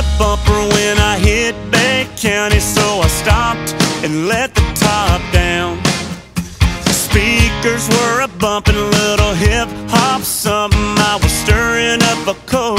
a bumper when I hit Bay County, so I stopped and let the top down. The speakers were a bumping little hip hop, something I was stirring up a cold.